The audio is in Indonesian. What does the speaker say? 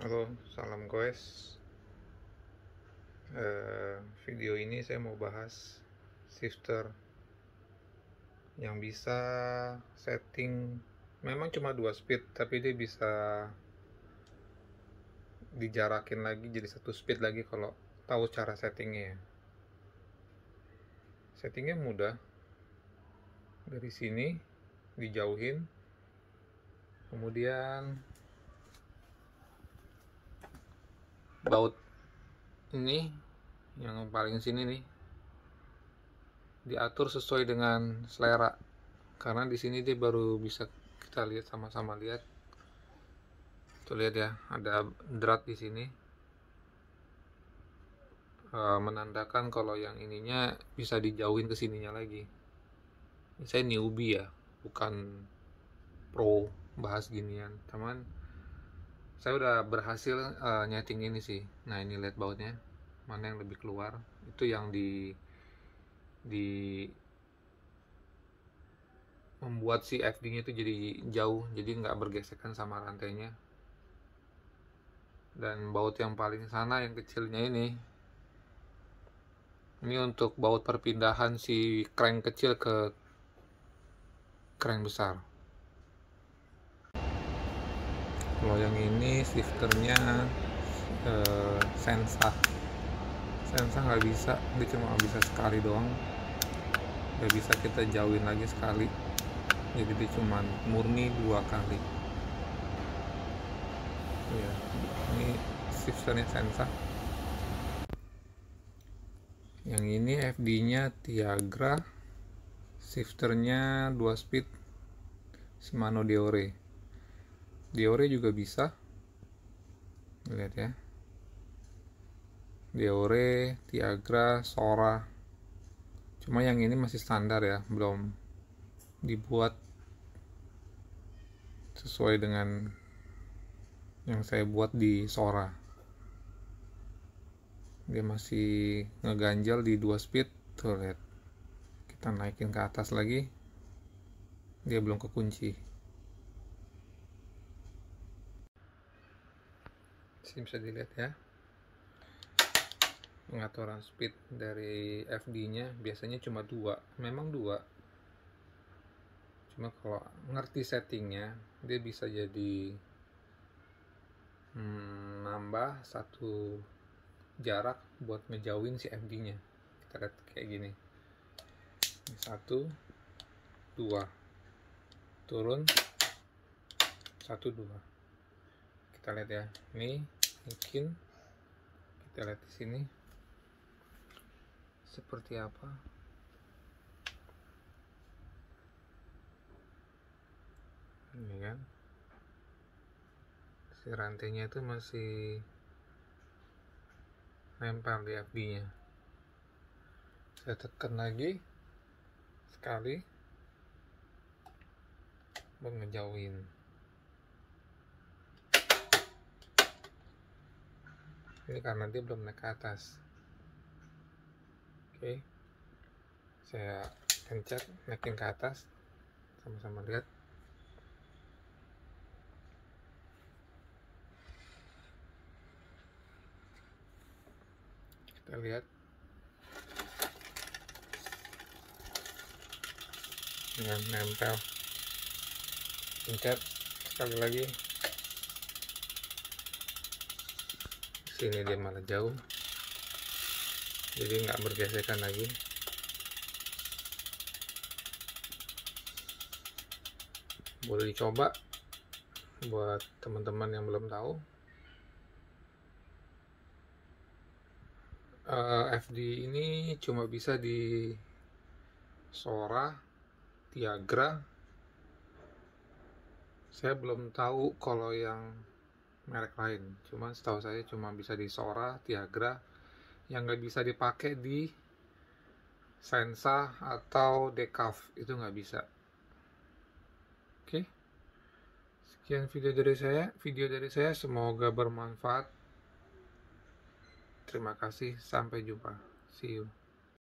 Halo, salam goes. Eh, video ini saya mau bahas shifter yang bisa setting memang cuma dua speed tapi dia bisa dijarakin lagi jadi satu speed lagi kalau tahu cara settingnya ya. settingnya mudah dari sini dijauhin kemudian baut. Ini yang paling sini nih. Diatur sesuai dengan selera. Karena di sini dia baru bisa kita lihat sama-sama lihat. Tuh lihat ya ada drat di sini. E, menandakan kalau yang ininya bisa dijauhin ke sininya lagi. Saya newbie ya bukan pro bahas ginian. Teman saya udah berhasil uh, nyeting ini sih. Nah ini lihat bautnya. Mana yang lebih keluar? Itu yang di di membuat si FD nya itu jadi jauh jadi nggak bergesekan sama rantainya. Dan baut yang paling sana yang kecilnya ini. Ini untuk baut perpindahan si crank kecil ke crank besar kalau yang ini shifternya uh, sensa. Sensa nggak bisa dia cuma bisa sekali doang. Nggak bisa kita jauhin lagi sekali. Jadi dia cuma murni dua kali. Ya ini shifternya sensa. Yang ini FD nya Tiagra shifternya 2 speed Shimano Deore Diore juga bisa. Lihat ya. Diore, Tiagra, Sora. Cuma yang ini masih standar ya belum dibuat sesuai dengan yang saya buat di Sora. Dia masih ngeganjal di dua speed. Tuh lihat. Kita naikin ke atas lagi. Dia belum kekunci sini bisa dilihat ya. Pengaturan speed dari FD nya biasanya cuma dua memang dua. Cuma kalau ngerti settingnya dia bisa jadi hmm, nambah satu jarak buat ngejauhin si FD nya kita lihat kayak gini. Satu dua. Turun satu dua. Kita lihat ya. Ini mungkin kita lihat di sini seperti apa. Ini kan? Si rantainya itu masih nempel di FB saya tekan lagi sekali buat ini karena dia belum naik ke atas. Oke. Saya pencet naikin ke atas. Sama-sama lihat. Kita lihat. Dengan nempel. Pencet sekali lagi sini dia malah jauh. Jadi nggak bergesekan lagi. Boleh dicoba buat teman-teman yang belum tahu. Eh, FD ini cuma bisa di Sora Tiagra. Saya belum tahu kalau yang merek lain. Cuma setahu saya cuma bisa di Sora Tiagra. Yang nggak bisa dipakai di Sensa atau Decaf itu nggak bisa. Oke. Sekian video dari saya. Video dari saya semoga bermanfaat. Terima kasih. Sampai jumpa. See you